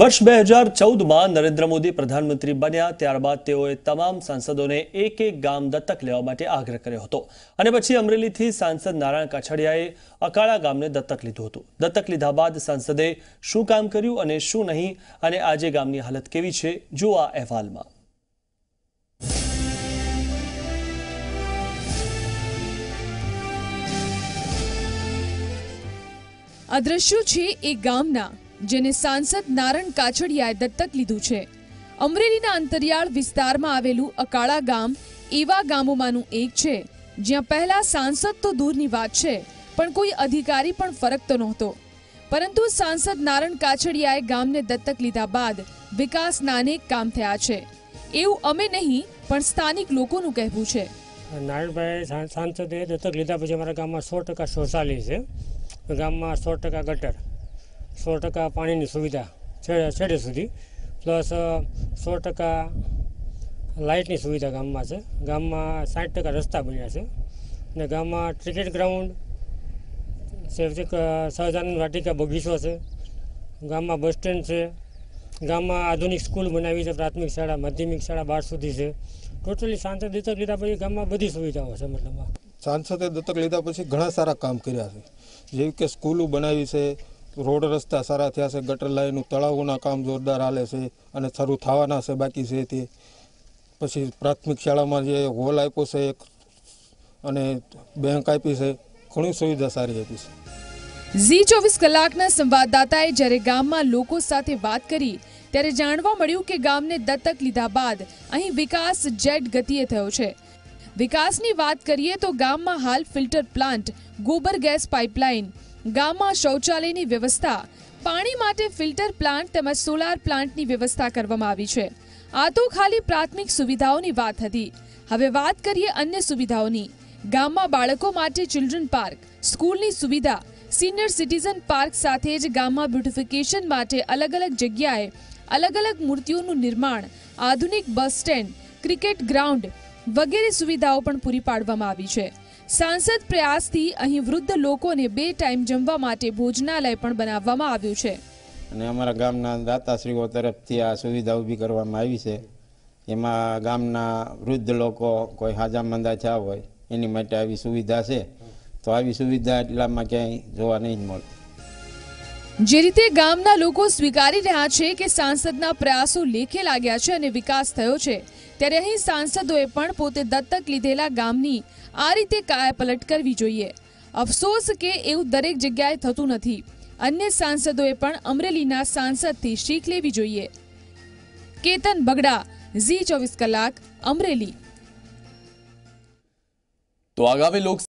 વર્ષ બે હજાર ચૌદમાં નરેન્દ્ર મોદી પ્રધાનમંત્રી બન્યા, ત્યારબાદ તેઓએ તમામ સાંસદોને એક એક ગામ દત્તક લેવા માટે આગ્રહ કર્યો હતો. અને પછી અમરેલીથી સાંસદ નારાયણ કાછડિયાએ અકાળા ગામને દત્તક લીધું હતું. દત્તક લીધા બાદ સાંસદે શું કામ કર્યું અને શું નહીં અને આજે ગામની હાલત કેવી છે, જુઓ આ અહેવાલમાં. આ દ્રશ્યો છે એ ગામના જેને સાંસદ નારણ કાછડિયાએ દત્તક લીધું છે. અમરેલીના અંતરિયાળ વિસ્તારમાં આવેલું અકાળા ગામ એવા ગામોમાંનું એક છે. જ્યાં પહેલા સાંસદ તો દૂરની વાત છે, પણ કોઈ અધિકારી પણ ફરકતો નહોતો. પરંતુ સાંસદ નારણ કાછડિયાએ ગામને દત્તક લીધા બાદ વિકાસના અનેક કામ થયા છે. એવું અમે નહીં, પણ સ્થાનિક લોકોનું કહેવું છે. નારાયણભાઈ સાંસદે દત્તક લીધા પછી અમારા ગામમાં સો ટકા શૌચાલય છે. ગામમાં સો ટકા ગટર. સો ટકા પાણીની સુવિધા છેડે સુધી. પ્લસ સો ટકા લાઇટની સુવિધા ગામમાં છે. ગામમાં સાઠ ટકા રસ્તા બન્યા છે. અને ગામમાં ક્રિકેટ ગ્રાઉન્ડ સહજાનંદ વાટિકા બગીચો છે. ગામમાં બસ સ્ટેન્ડ છે. ગામમાં આધુનિક સ્કૂલ બનાવી છે, પ્રાથમિક શાળા, માધ્યમિક શાળા બાર સુધી છે. ટોટલી સાંસદ દત્તક લીધા પછી ગામમાં બધી સુવિધાઓ છે, મતલબ સાંસદે દત્તક લીધા પછી ઘણા સારા કામ કર્યા છે. જેવી કે સ્કૂલો બનાવી છે રોડ રસ્તા સારા થયા છે, ગટર લાઈનનું તળાવોના કામ જોરદાર હાલે છે અને શરૂ થવાના છે, બાકી છે તે. પછી પ્રાથમિક શાળામાં જે હોલ આપ્યો છે એક અને બેંક આપી છે, ઘણી સુવિધા સારી આપી છે. ઝી ચોવીસ કલાકના સંવાદદાતાએ જ્યારે ગામમાં લોકો સાથે વાત કરી, ત્યારે જાણવા મળ્યું કે ગામને દત્તક લીધા બાદ અહીં વિકાસ જેટ ગતિએ થયો છે. વિકાસની વાત કરીએ તો ગામમાં હાલ ફિલ્ટર પ્લાન્ટ, ગોબર ગેસ પાઇપલાઇન ગામમાં શૌચાલયની વ્યવસ્થા, પાણી માટે ફિલ્ટર પ્લાન્ટ તેમજ સોલાર પ્લાન્ટની વ્યવસ્થા કરવામાં આવી છે. આ તો ખાલી પ્રાથમિક સુવિધાઓની વાત હતી. હવે વાત કરીએ અન્ય સુવિધાઓની. ગામમાં બાળકો માટે ચિલ્ડ્રન પાર્ક સ્કૂલની સુવિધા સિનિયર સિટીઝન પાર્ક સાથે જ ગામમાં બ્યુટિફિકેશન માટે અલગ અલગ જગ્યાએ અલગ અલગ મૂર્તિઓનું નિર્માણ, આધુનિક બસ સ્ટેન્ડ, ક્રિકેટ ગ્રાઉન્ડ વગેરે સુવિધાઓ પણ પૂરી પાડવામાં આવી છે. સાંસદ પ્રયાસથી અહીં વૃદ્ધ લોકોને બે ટાઈમ જમવા માટે ભોજનાલય પણ બનાવવામાં આવ્યું છે. અને અમારા ગામના દાતાશ્રીઓ તરફથી આ સુવિધા ઊભી કરવામાં આવી છે. એમાં ગામના વૃદ્ધ લોકો કોઈ હાજા મંદા થયા હોય, એની માટે આવી સુવિધા છે. તો આવી સુવિધા એટલામાં ક્યાંય જોવા નહીં જ મળે જે રીતે ગામના લોકો સ્વીકારી રહ્યા છે કે સાંસદના પ્રયાસો લેખે લાગ્યા છે અને વિકાસ થયો છે, ત્યારે અહીં સાંસદોએ પણ પોતે દત્તક લીધેલા ગામની આ રીતે કાયાપલટ કરવી જોઈએ. અફસોસ કે એવું દરેક જગ્યાએ થતું નથી. અન્ય સાંસદોએ પણ અમરેલીના સાંસદથી શીખ લેવી જોઈએ. કેતન બગડા, ઝી ચોવીસ કલાક, અમરેલી. તો આગામી લોક